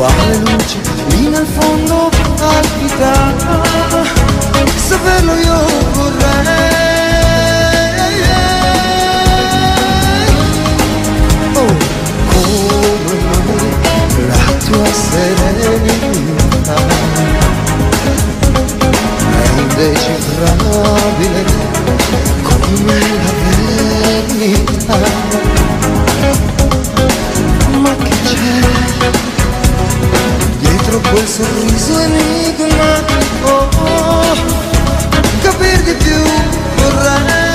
quale luce lì nel fondo palpita saperlo io vorrei. Oh come la tua serenità. È indecifrabile come la verità. Ma che c'è? dietro quel sorriso enigmatico oh, oh, oh. capir di più vorrei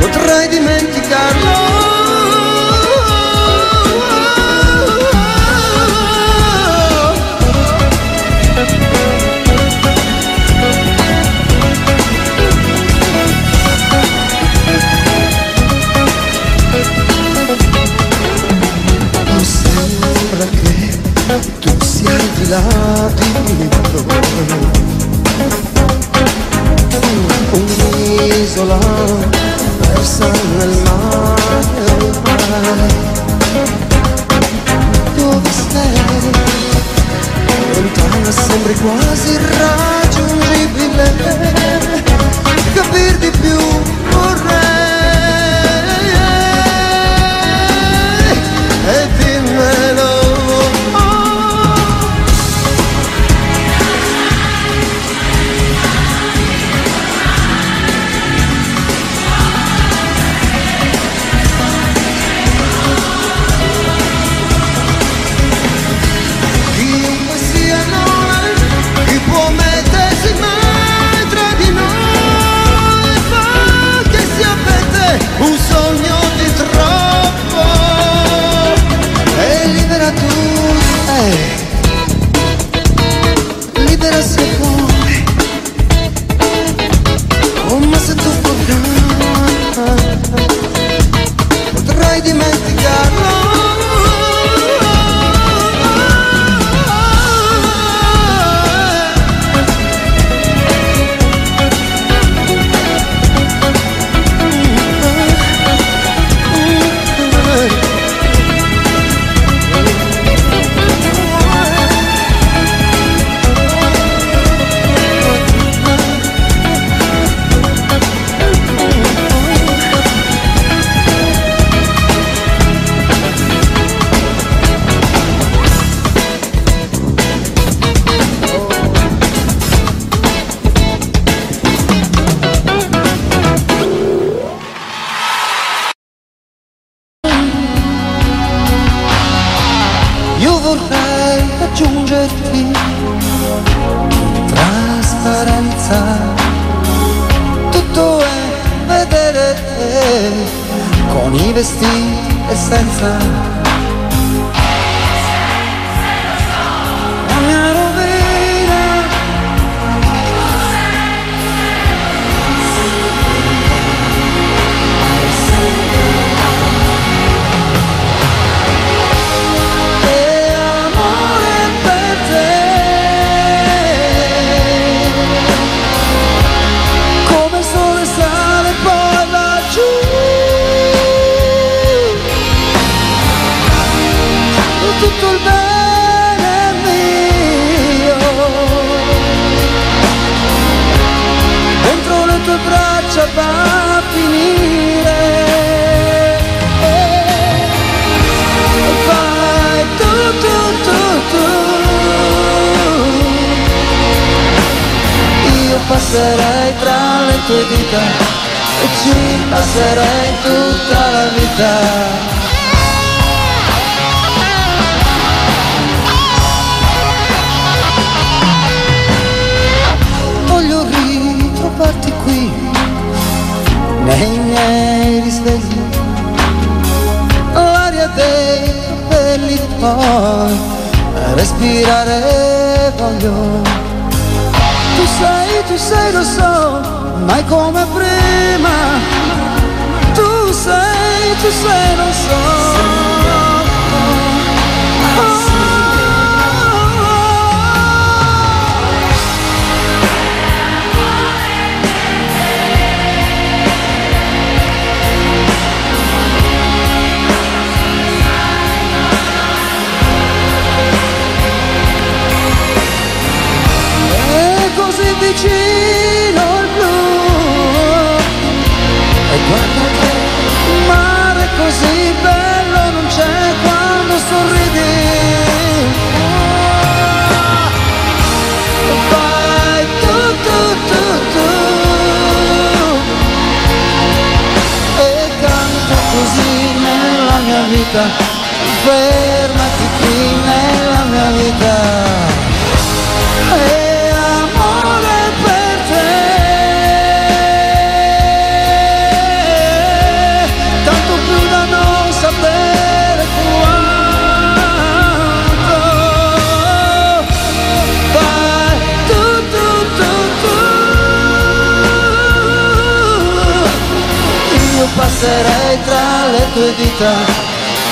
Potrai dimenticarlo. Tu sia al di là di me. sola persa nel mare. Dove stai? Lontana sembri quasi irraggiungibile.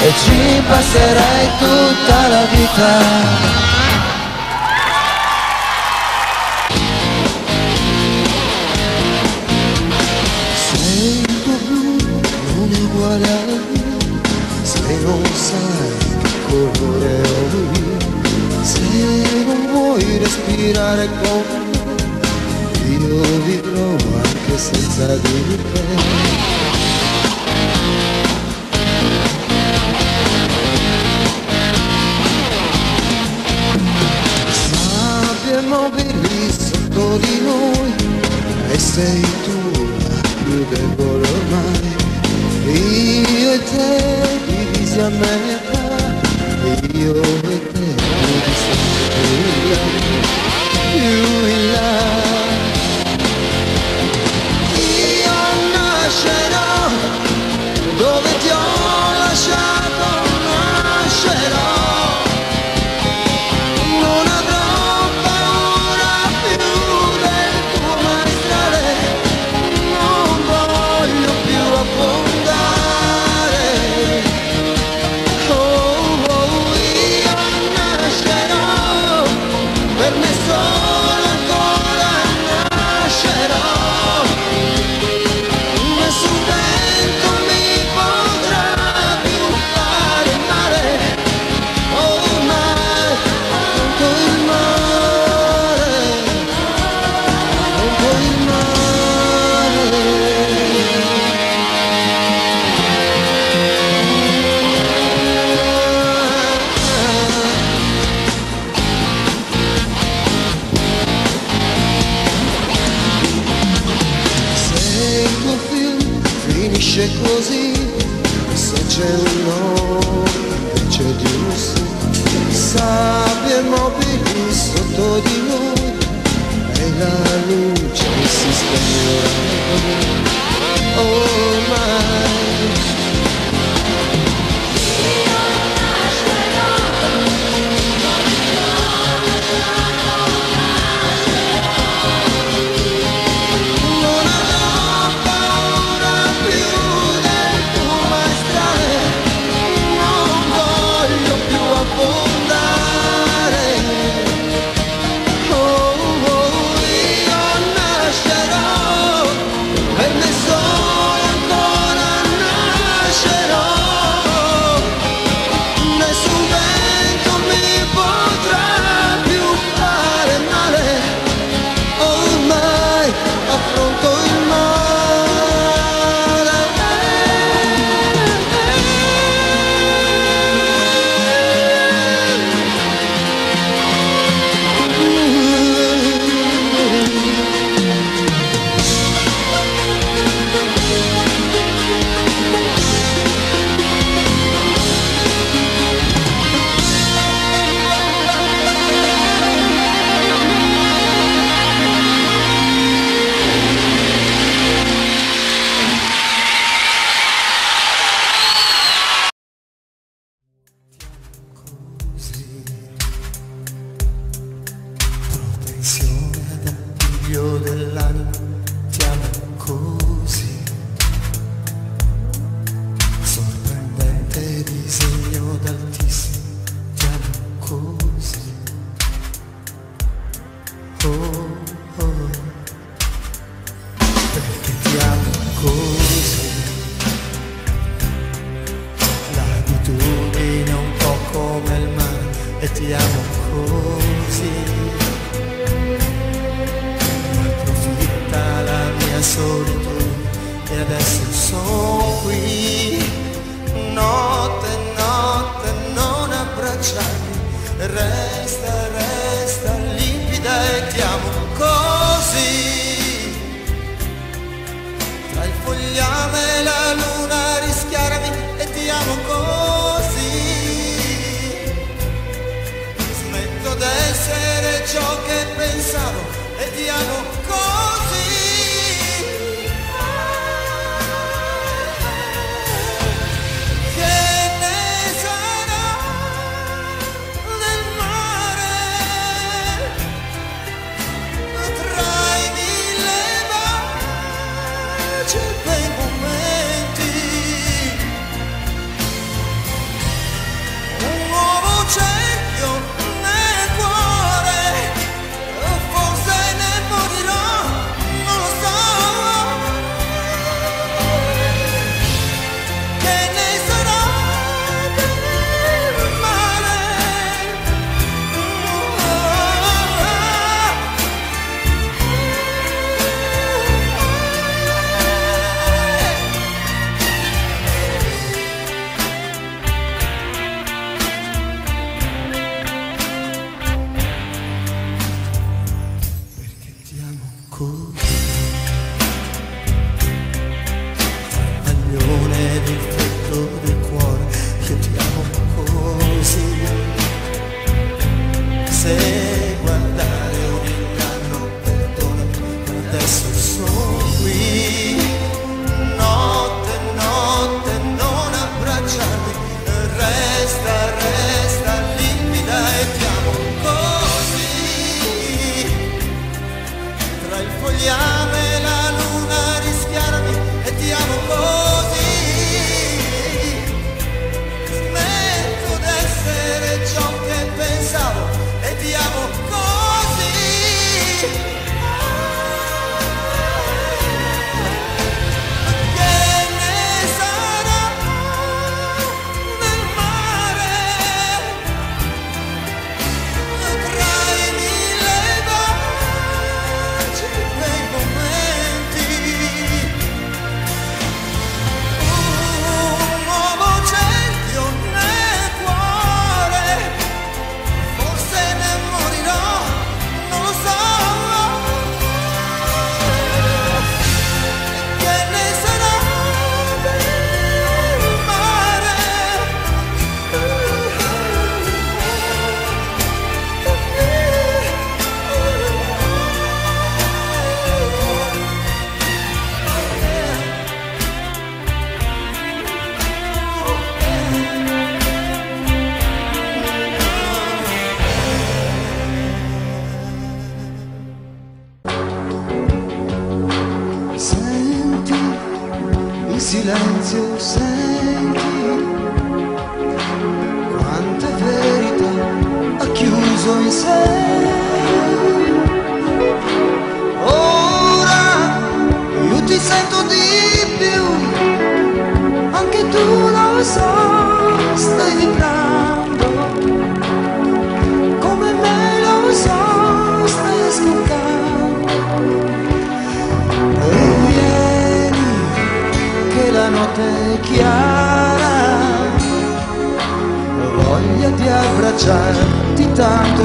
E ci passerei tutta la vita Oh.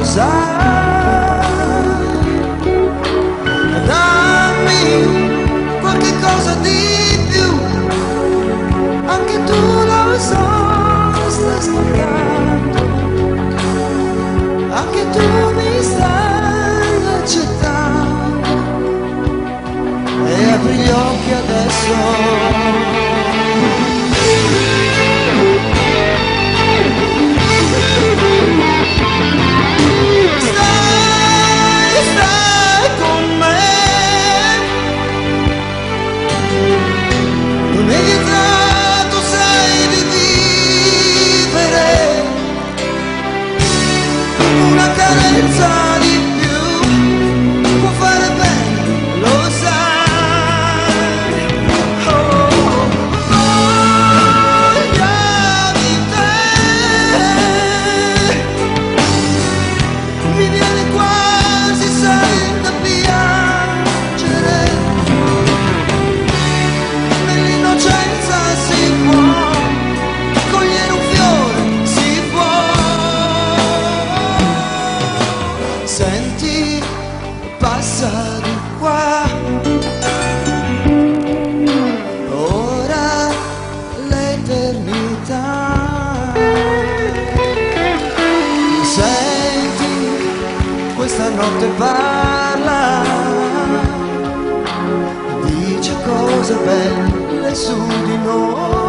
cosa? Dammi qualche cosa di più. Anche tu lo so stai sbagliando anche tu mi stai accettando. E apri gli occhi adesso. Belle su di noi.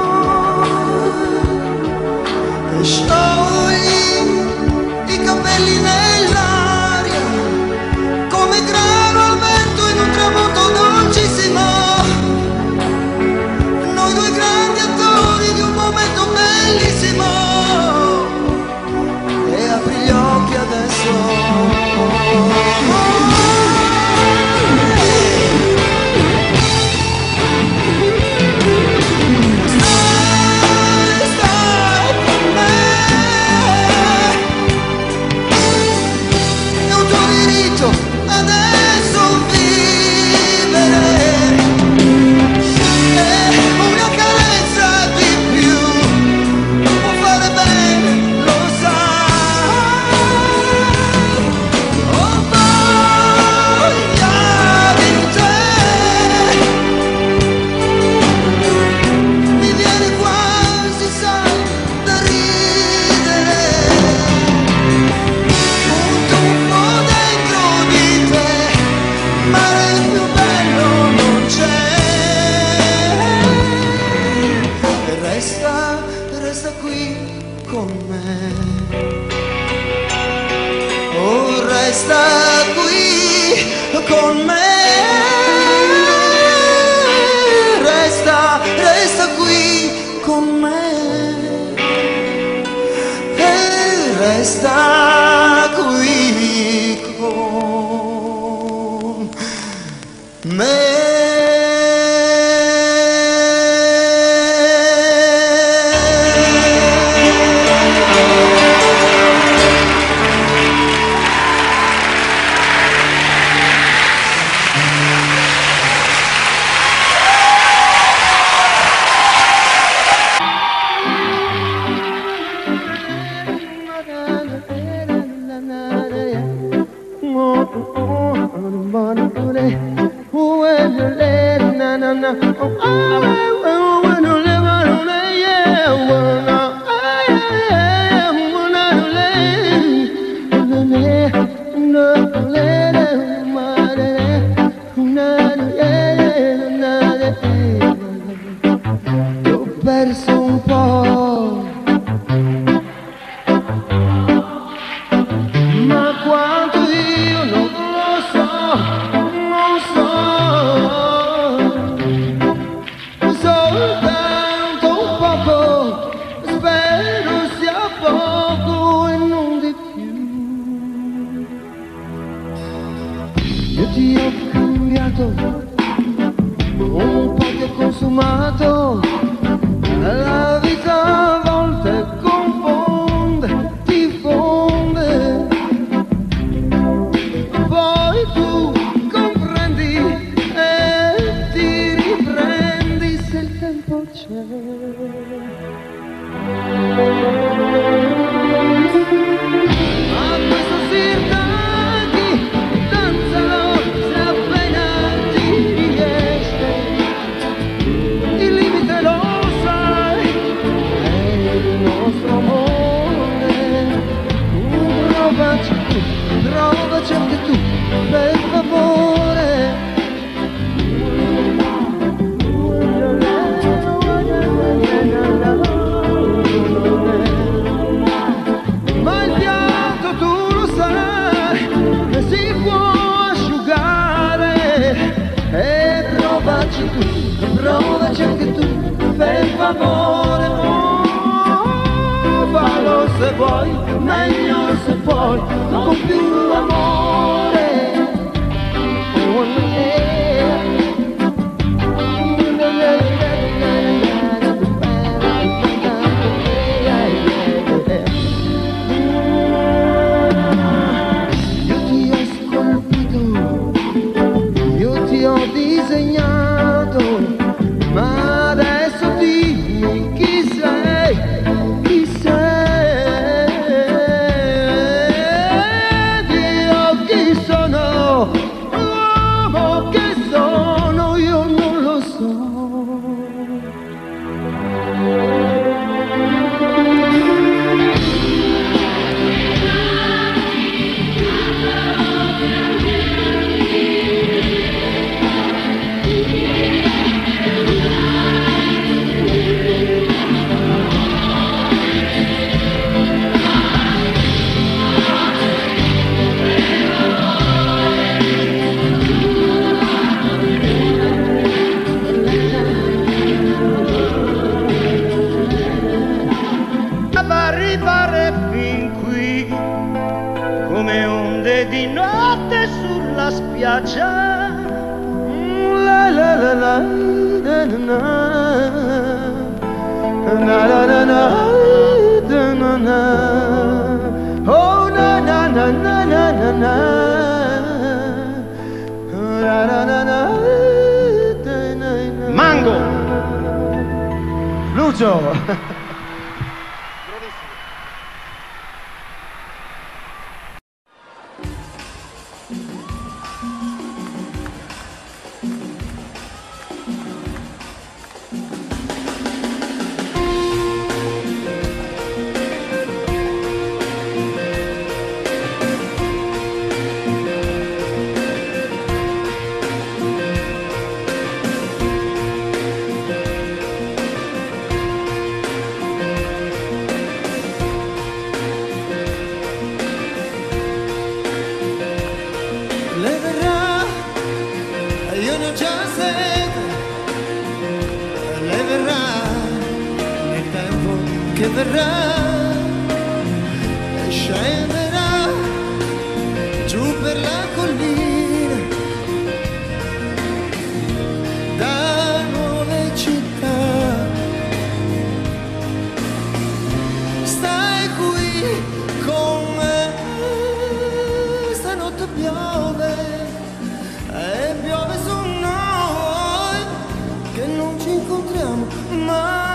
con me. Stanotte piove e piove su noi che non ci incontriamo mai.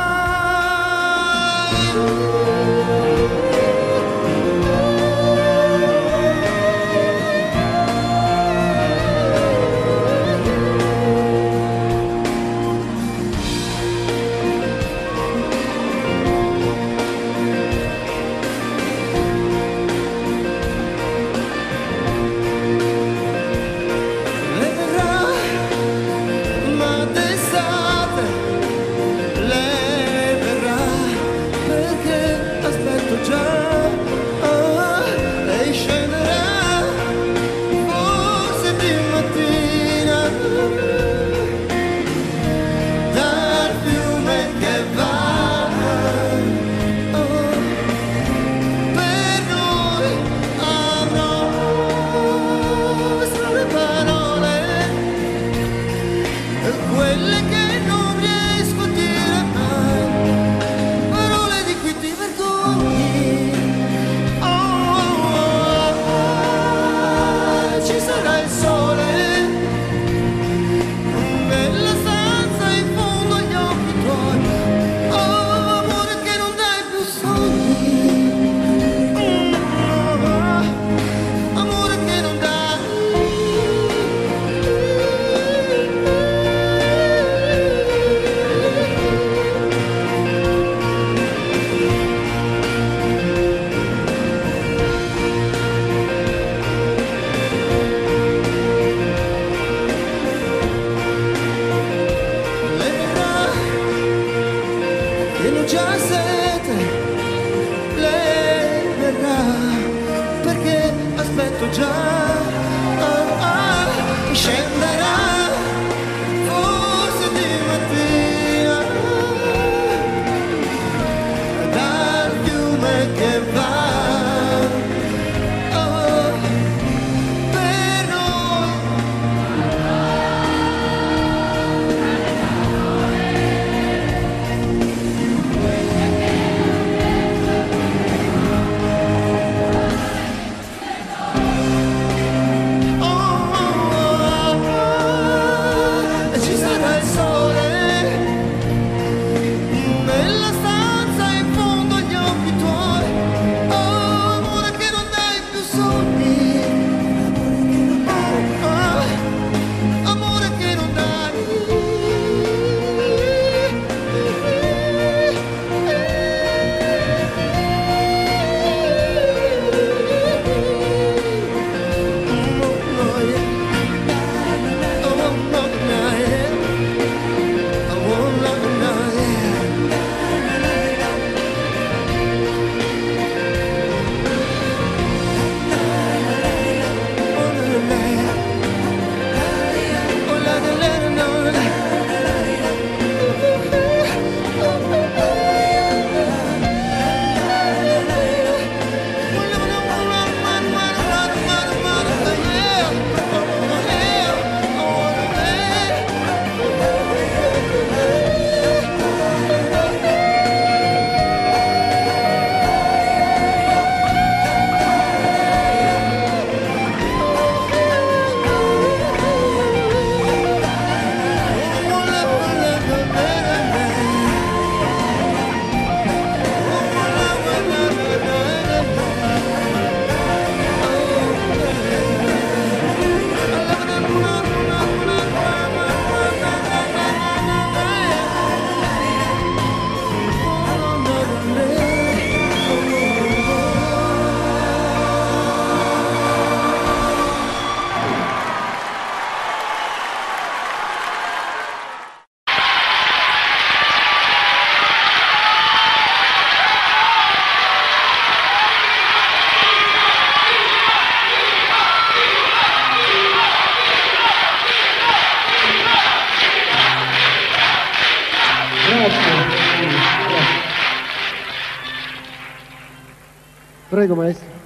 chega mais.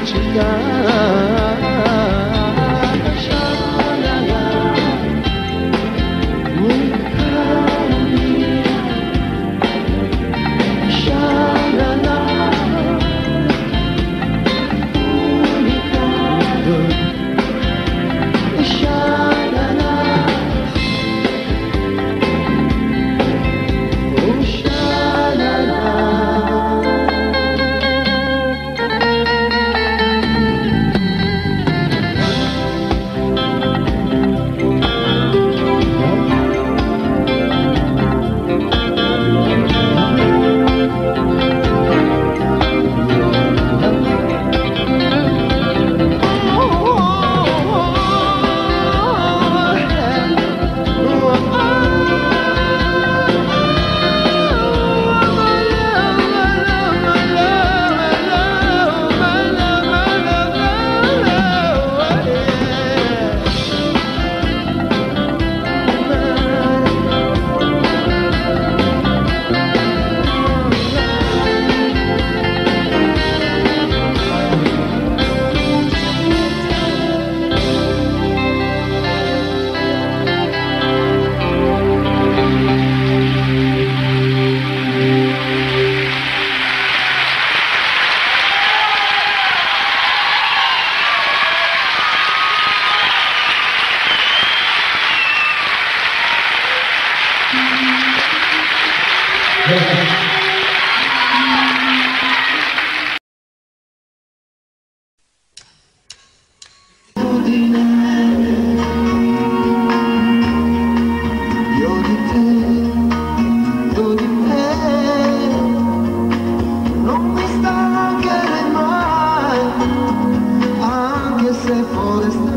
that you got. Se foresta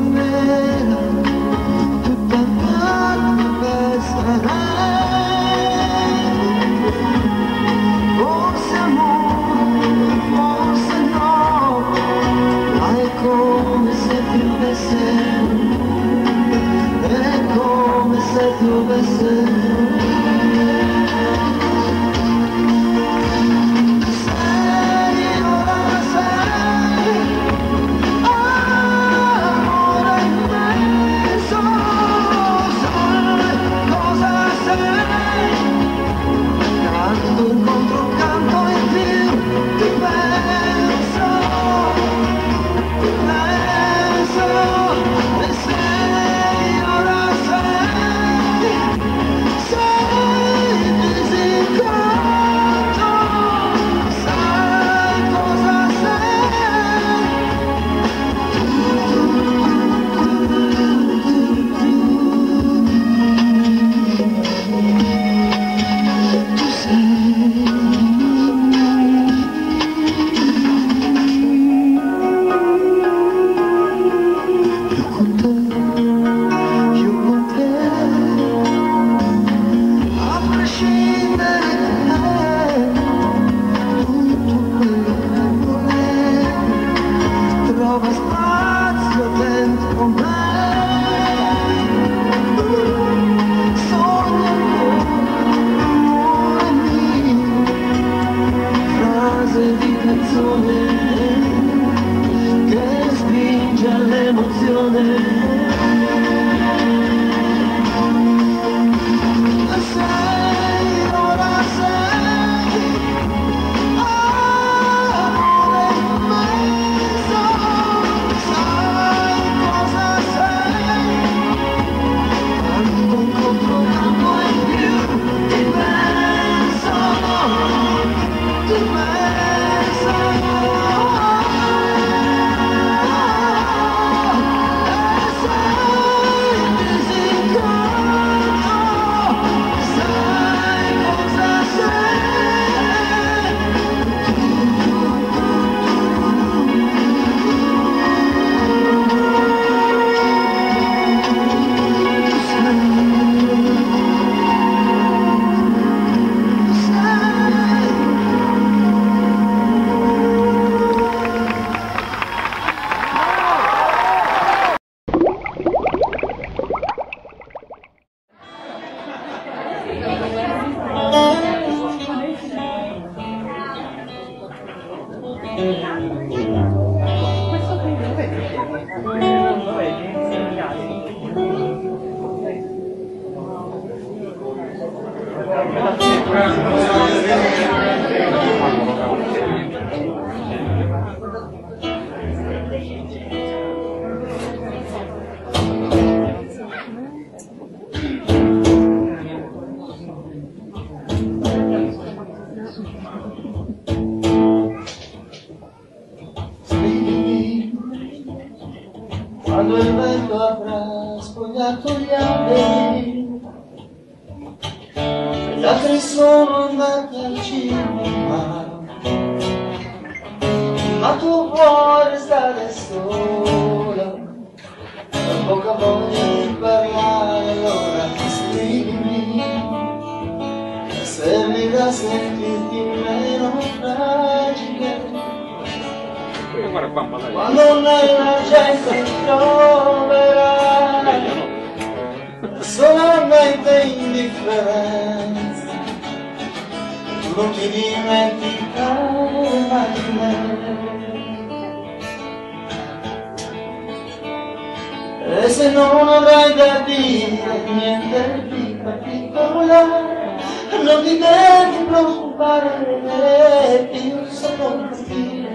se non avrai da dire niente di particolare non ti devi preoccupare io sono qui.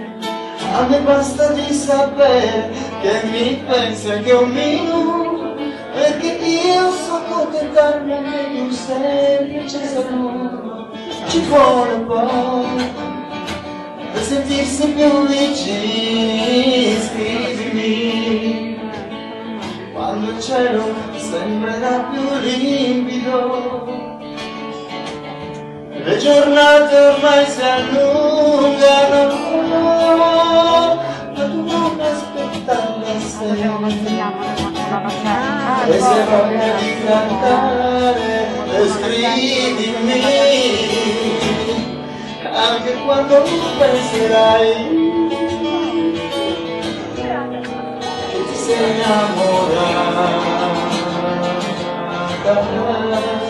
A me basta di sapere che mi pensi anche un minuto perché io so accontentarmi anche di un semplice saluto. Ci vuole un po' per sentirsi più vicini scrivimi quando il cielo sembrerà più limpido. Le giornate ormai si allungano, ma tu non aspettarla sempre. E se voglia di cantare, scrivimi, anche quando tu penserai che ti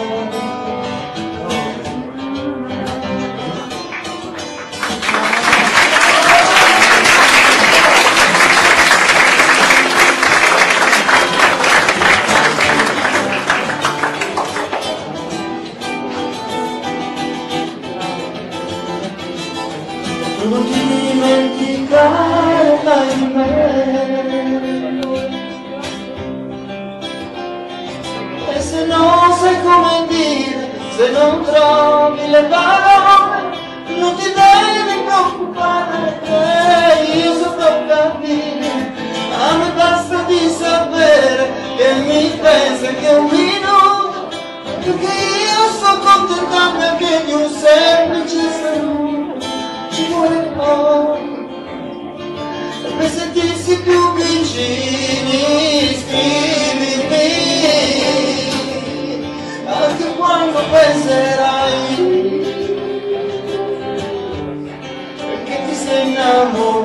Se non trovi le parole Non ti devi preoccupare che io saprò capire A me basta di sapere Che mi pensi anche un minuto Perché io so contentarmi anche di un semplice saluto. Ci vuole poco per sentirsi più vicini quando penserai. Che ti sei innamorata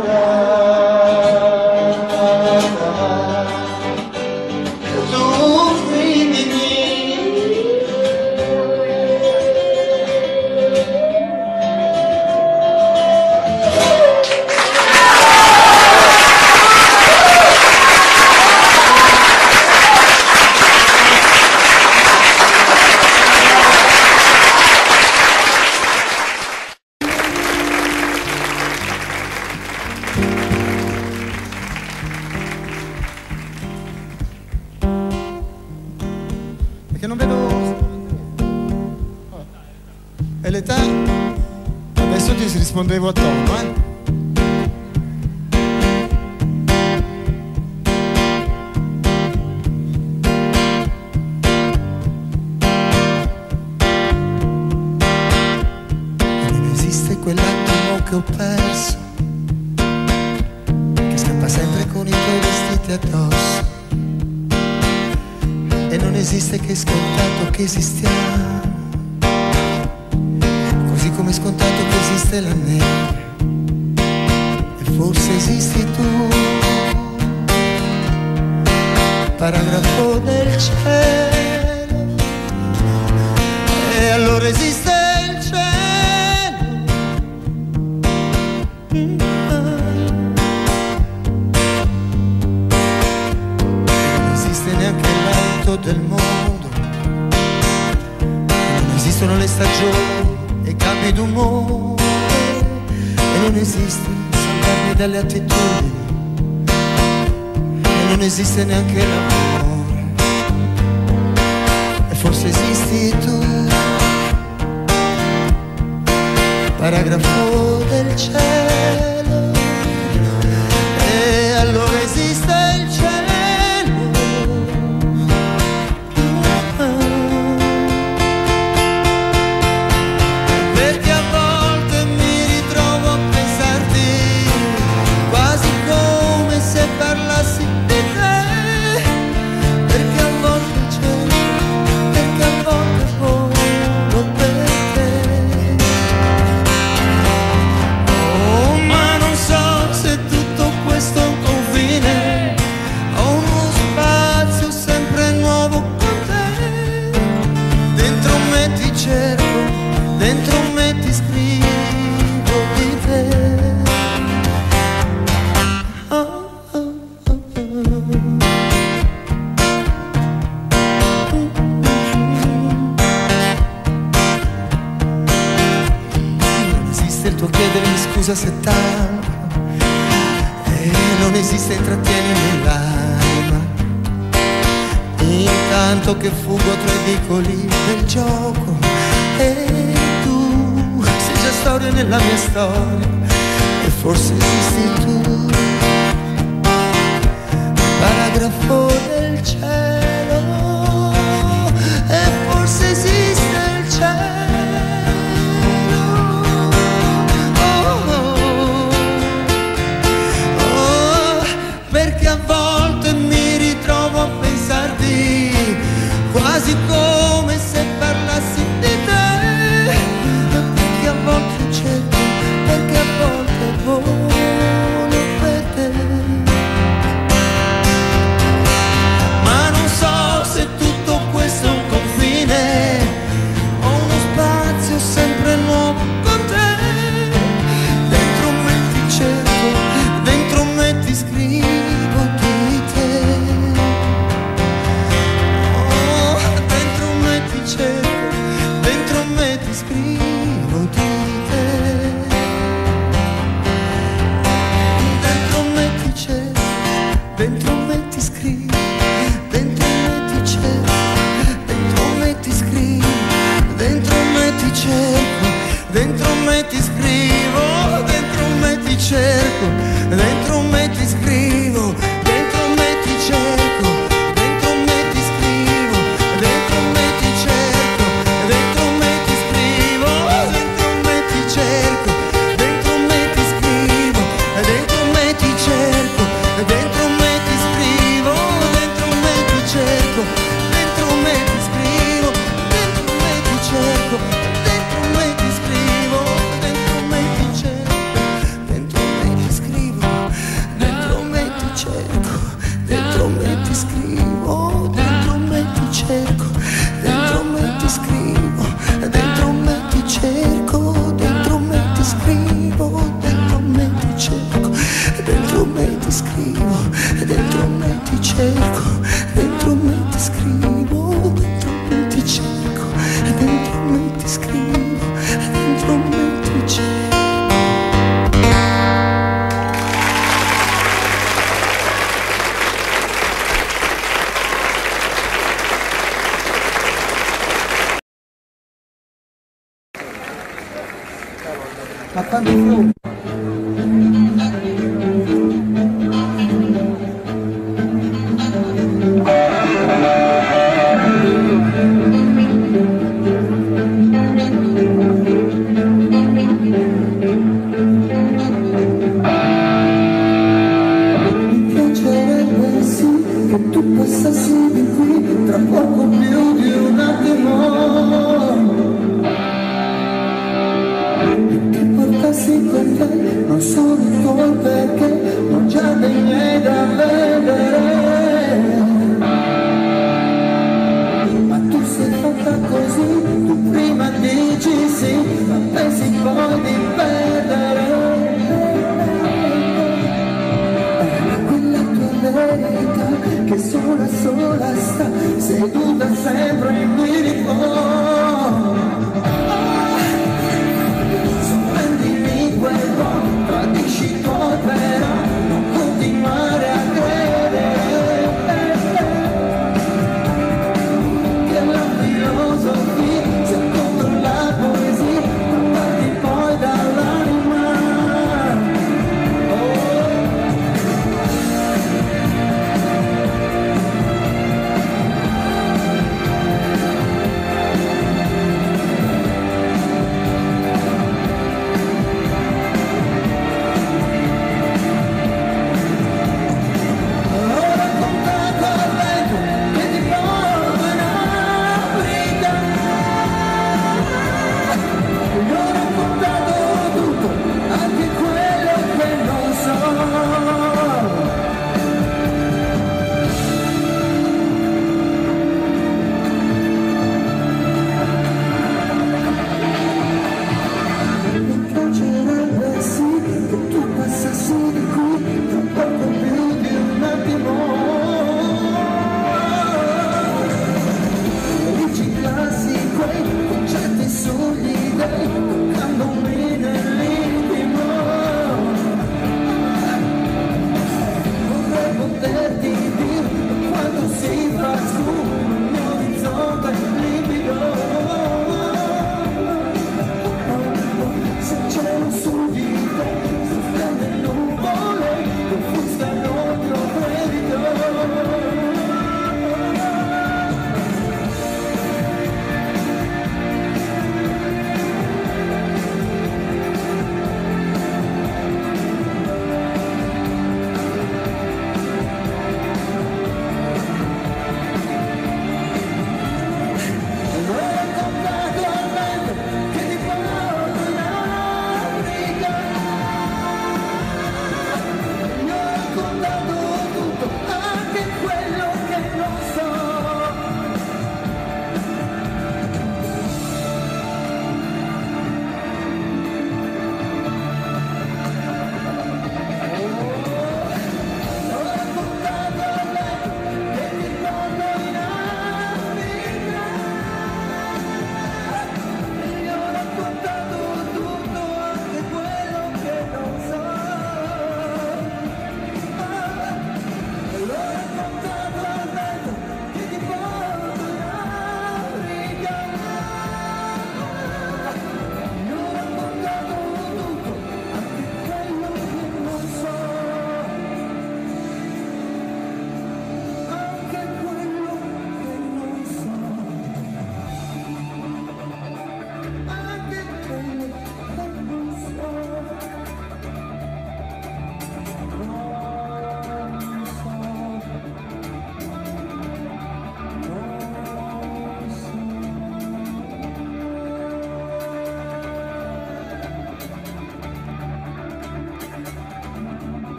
solo il tuo perché ma già dei miei da vedere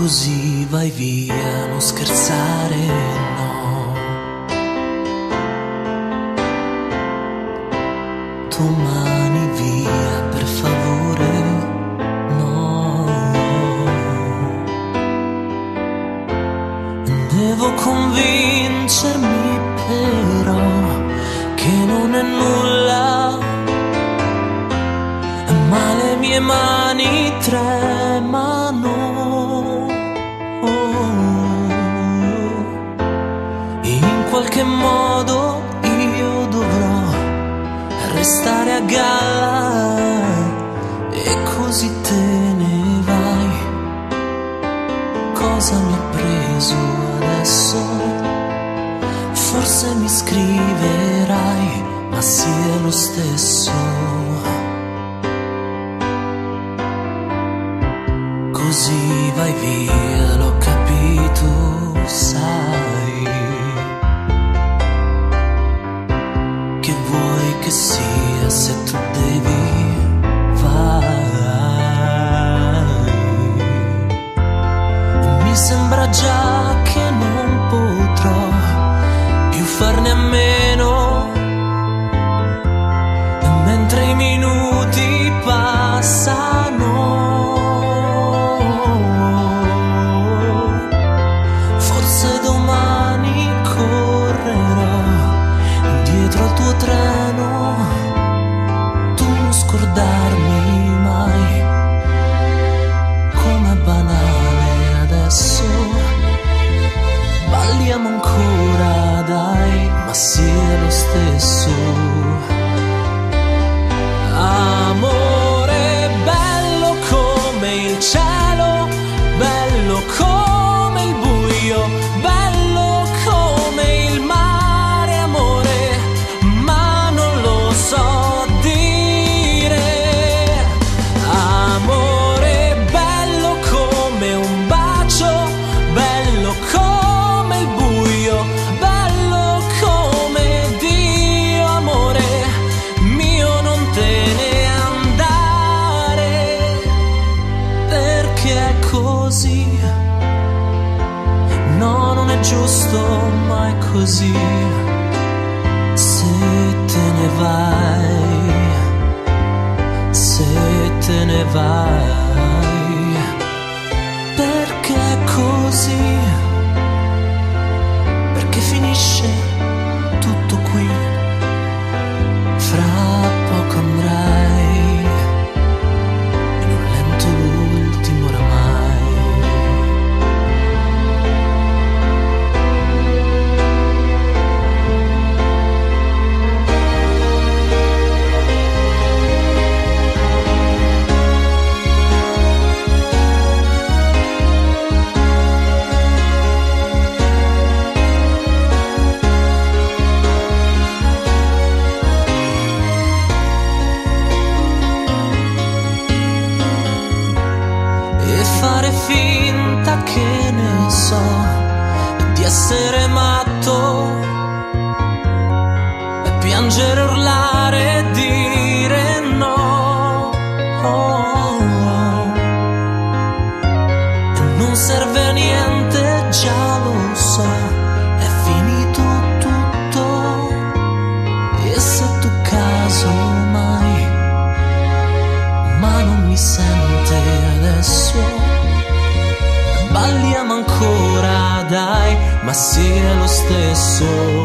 Così vai via, non scherzare, lo